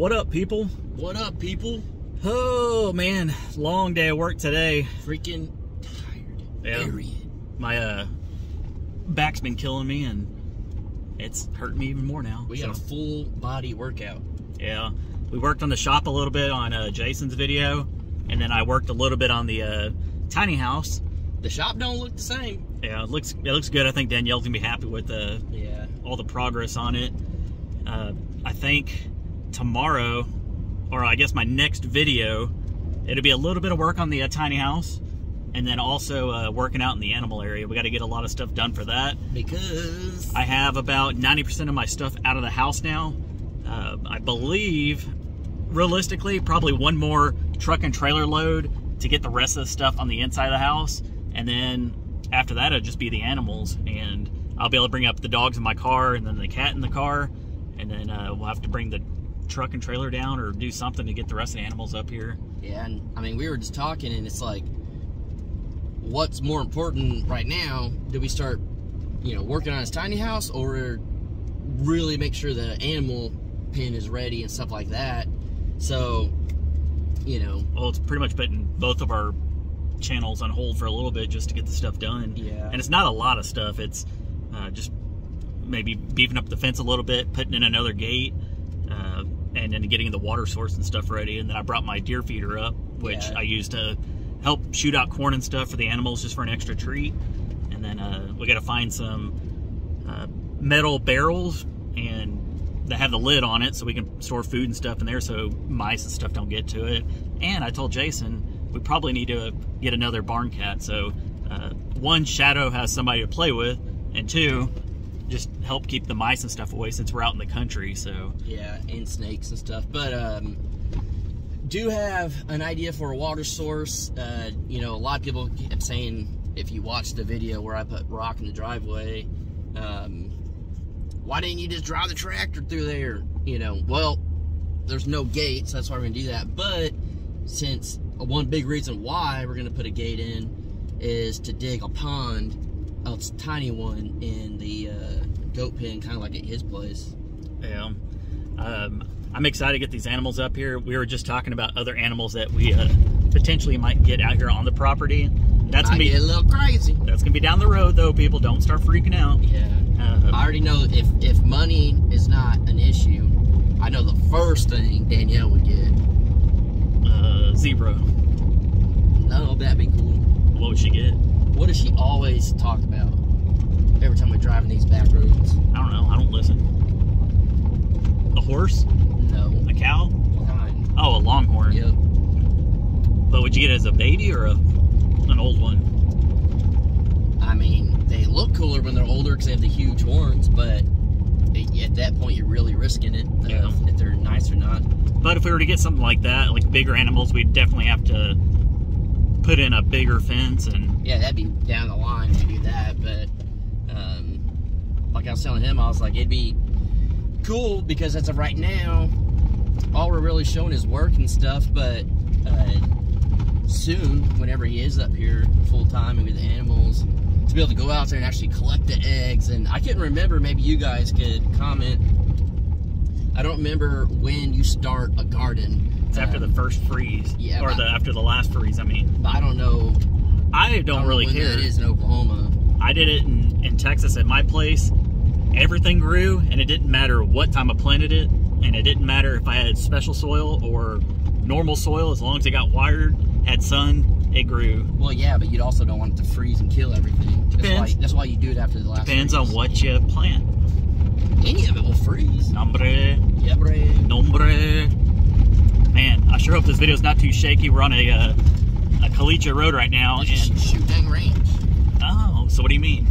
What up, people? What up, people? Oh man, long day of work today. Freaking tired. Yeah. Period. My uh, back's been killing me, and it's hurting me even more now. We so, got a full body workout. yeah. We worked on the shop a little bit on uh, Jason's video, and then I worked a little bit on the uh, tiny house. The shop don't look the same. Yeah, it looks it looks good. I think Danielle's gonna be happy with uh, Yeah. all the progress on it. Uh, I think tomorrow, or I guess my next video, it'll be a little bit of work on the uh, tiny house, and then also uh, working out in the animal area. We got to get a lot of stuff done for that. Because I have about 90% of my stuff out of the house now. Uh, I believe, realistically, probably one more truck and trailer load to get the rest of the stuff on the inside of the house. And then after that, it'll just be the animals. And I'll be able to bring up the dogs in my car and then the cat in the car. And then uh, we'll have to bring the truck and trailer down or do something to get the rest of the animals up here. yeah, and I mean we were just talking, and it's like, what's more important right now? Do we start, you know, working on his tiny house, or really make sure the animal pen is ready and stuff like that? So, you know, Well, it's pretty much putting both of our channels on hold for a little bit just to get the stuff done. Yeah. And it's not a lot of stuff. It's uh, just maybe beefing up the fence a little bit, putting in another gate, and then getting the water source and stuff ready. And then I brought my deer feeder up, which Yeah. I used to help shoot out corn and stuff for the animals just for an extra treat. And then uh, we got to find some uh, metal barrels and that have the lid on it so we can store food and stuff in there so mice and stuff don't get to it. And I told Jason we probably need to get another barn cat. So uh, one, Shadow has somebody to play with, and two, just help keep the mice and stuff away since we're out in the country. So Yeah, and snakes and stuff. But um, do have an idea for a water source. Uh, you know, a lot of people kept saying if you watch the video where I put rock in the driveway, um, why didn't you just drive the tractor through there? You know, well, there's no gates, that's why we're gonna do that. But since one big reason why we're gonna put a gate in is to dig a pond, a tiny one in the uh, goat pen, kind of like at his place. yeah, um, I'm excited to get these animals up here. We were just talking about other animals that we uh, potentially might get out here on the property. That's gonna be a little crazy. that's gonna be down the road though. People don't start freaking out. Yeah. Uh, I already know if if money is not an issue, I know the first thing Danielle would get. uh, zebra. No, that'd be cool. What would she get? What does she always talk about? Every time we drive in these back roads. I don't know. I don't listen. A horse? No. A cow? Kind. Oh, a longhorn. Yep. But would you get it as a baby or a an old one? I mean, they look cooler when they're older because they have the huge horns, but at that point, you're really risking it uh, Yeah. if they're nice or not. But if we were to get something like that, like bigger animals, we'd definitely have to put in a bigger fence and Yeah, that'd be down the line to do that. But like I was telling him, I was like, it'd be cool because as of right now, all we're really showing is work and stuff. But uh, soon, whenever he is up here full time and with the animals, to be able to go out there and actually collect the eggs. And I couldn't remember. Maybe you guys could comment. I don't remember when you start a garden. it's after um, the first freeze. yeah, Or the after the last freeze, I mean. But I don't know. I I don't really care. It is in Oklahoma. I did it in, in Texas at my place. Everything grew, and it didn't matter what time I planted it, and it didn't matter if I had special soil or normal soil. As long as it got wired, had sun, it grew. Well, yeah, but you'd also don't want it to freeze and kill everything. That's Depends. why. That's why you do it after the last. Depends on what you plant. Any of it will freeze. Nombre, Yeah, nombre. Man, I sure hope this video's not too shaky. We're on a uh, a Caliche road right now, Just and shoot dang range. oh, so what do you mean?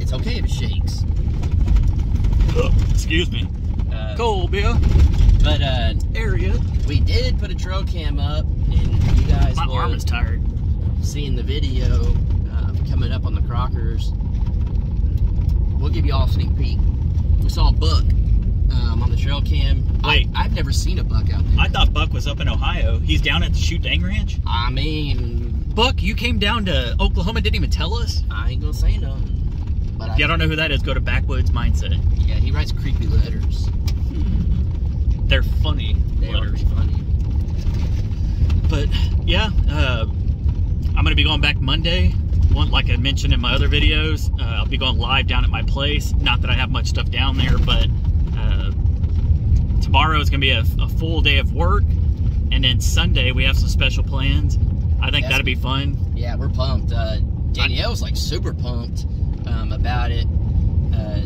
It's okay if it shakes. Excuse me. Uh, Cold beer But uh, area. we did put a trail cam up, and you guys My arm is tired. Seeing the video uh, coming up on the Crockers. We'll give you all a sneak peek. We saw a buck um, on the trail cam. Wait. I, I've never seen a buck out there. I thought Buck was up in Ohio. He's down at the Shoot Dang Ranch. I mean, Buck, you came down to Oklahoma, didn't even tell us. I ain't gonna say nothing. If you don't know who that is, go to Backwoods Mindset. Yeah, he writes creepy letters. Hmm. They're funny. They letters. are funny. But yeah, uh, I'm gonna be going back Monday. One, like I mentioned in my other videos, uh, I'll be going live down at my place. Not that I have much stuff down there, but uh, tomorrow is gonna be a, a full day of work, and then Sunday we have some special plans. I think That's that'd be fun. Yeah, we're pumped. Uh, Danielle's like super pumped um, about it. Uh,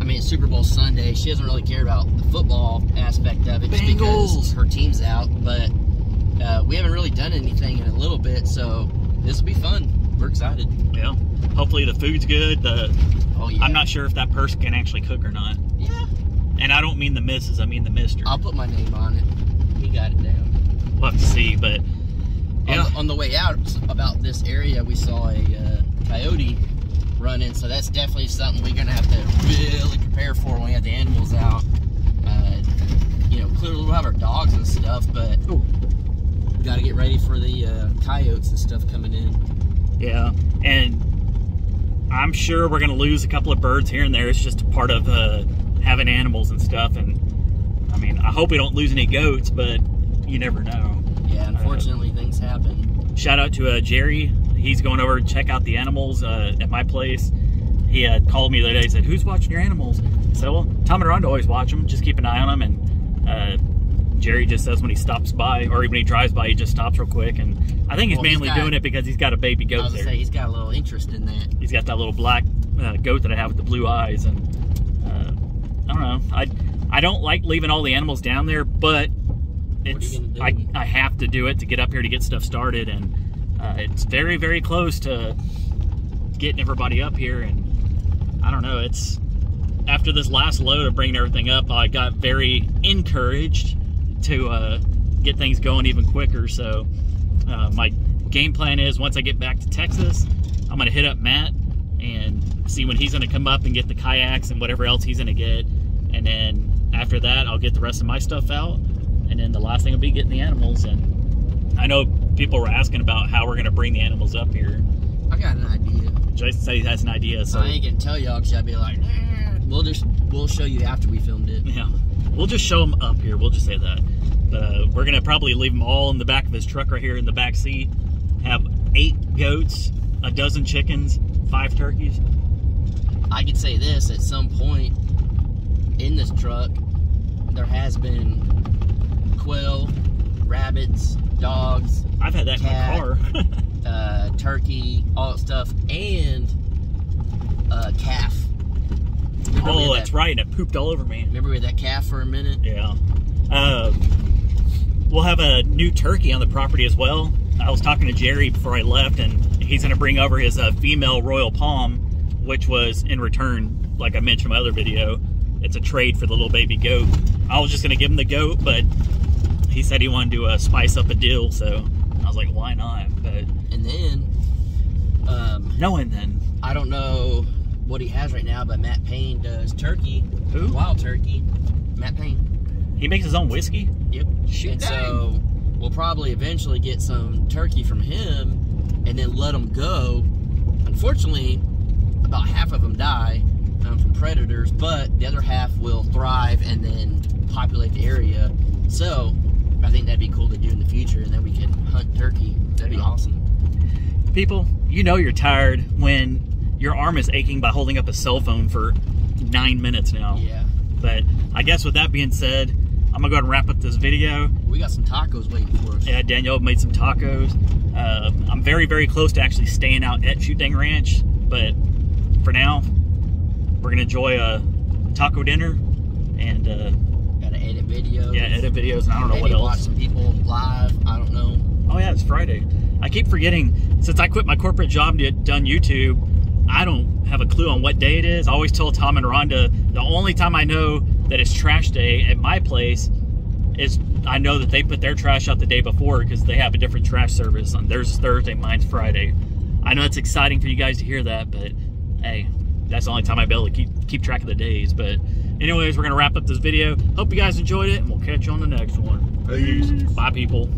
I mean, it's Super Bowl Sunday. She doesn't really care about the football aspect of it just because her team's out. But uh, we haven't really done anything in a little bit, so this will be fun. We're excited. Yeah. Hopefully the food's good. The Oh yeah. I'm not sure if that person can actually cook or not. Yeah. And I don't mean the missus, I mean the mister. I'll put my name on it. He got it down. We'll have to see, but yeah. On, the, on the way out about this area, we saw a uh, coyote running, so that's definitely something we're gonna have to really prepare for when we have the animals out. Uh, you know, clearly we'll have our dogs and stuff, but Ooh. we got to get ready for the uh, coyotes and stuff coming in. Yeah, and I'm sure we're gonna lose a couple of birds here and there. It's just a part of uh, having animals and stuff. And I mean, I hope we don't lose any goats, but you never know. Yeah, unfortunately, things happen. Shout out to uh, Jerry. He's going over to check out the animals uh, at my place. He uh, called me the other day. He said, "Who's watching your animals?" I said, "Well, Tom and Rhonda always watch them. Just keep an eye on them." And uh, Jerry just says when he stops by, or when he drives by, he just stops real quick. And I think he's Well, he's mainly got- doing it because he's got a baby I goat was there. say he's got a little interest in that. He's got that little black uh, goat that I have with the blue eyes, and uh, I don't know. I I don't like leaving all the animals down there, but it's I. I have to do it to get up here to get stuff started, and uh, it's very very close to getting everybody up here, and I don't know. It's after this last load of bringing everything up, I got very encouraged to uh, get things going even quicker. So uh, my game plan is once I get back to Texas, I'm gonna hit up Matt and see when he's gonna come up and get the kayaks and whatever else he's gonna get, and then after that, I'll get the rest of my stuff out, and then the last thing will be getting the animals. And I know people were asking about how we're gonna bring the animals up here. I got an idea. Jason said he has an idea, so I ain't gonna tell y'all because I'd be like, nah. we'll just we'll show you after we filmed it. Yeah, we'll just show them up here. We'll just say that. But uh, we're gonna probably leave them all in the back of his truck right here in the back seat. Have eight goats, a dozen chickens, five turkeys. I could say this at some point in this truck, there has been quail, rabbits, dogs, I've had that Cat. in my car. uh, turkey, all that stuff, and a calf. Remember oh, that's that, right. And it pooped all over me. Remember we had that calf for a minute? Yeah. Um, we'll have a new turkey on the property as well. I was talking to Jerry before I left, and he's going to bring over his uh, female Royal Palm, which was in return, like I mentioned in my other video, it's a trade for the little baby goat. I was just going to give him the goat, but he said he wanted to uh, spice up a deal, so I was like, why not? But And then, um, and then, I don't know what he has right now, but Matt Payne does turkey, who? wild turkey. Matt Payne. He makes his own whiskey? Yep. Shit, and dang. so we'll probably eventually get some turkey from him and then let them go. Unfortunately, about half of them die um, from predators, but the other half will thrive and then populate the area. So I think that'd be cool to do in the future, and then we can hunt turkey. That'd be Yeah. awesome. People, you know you're tired when your arm is aching by holding up a cell phone for nine minutes now. Yeah. But I guess with that being said, I'm gonna go ahead and wrap up this video. We got some tacos waiting for us. Yeah, Danielle made some tacos. Uh, I'm very, very close to actually staying out at Shoot Dang Ranch, but for now, we're gonna enjoy a taco dinner and uh, Gotta edit videos. yeah, edit videos. And I don't know Maybe what watch some people live. I don't know. Oh yeah, it's Friday. I keep forgetting since I quit my corporate job and done YouTube. I don't have a clue on what day it is. I always tell Tom and Rhonda the only time I know that it's trash day at my place is I know that they put their trash out the day before because they have a different trash service on theirs Thursday, mine's Friday. I know it's exciting for you guys to hear that, but hey, that's the only time I be able to keep keep track of the days. But anyways, we're gonna wrap up this video. Hope you guys enjoyed it, and we'll catch you on the next one. Peace. Bye, people.